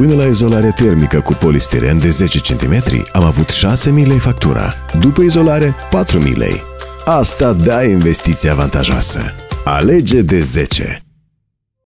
Până la izolare termică cu polistiren de 10 cm am avut 6.000 lei factura. După izolare, 4.000 lei. Asta da investiție avantajoasă. Alege de 10.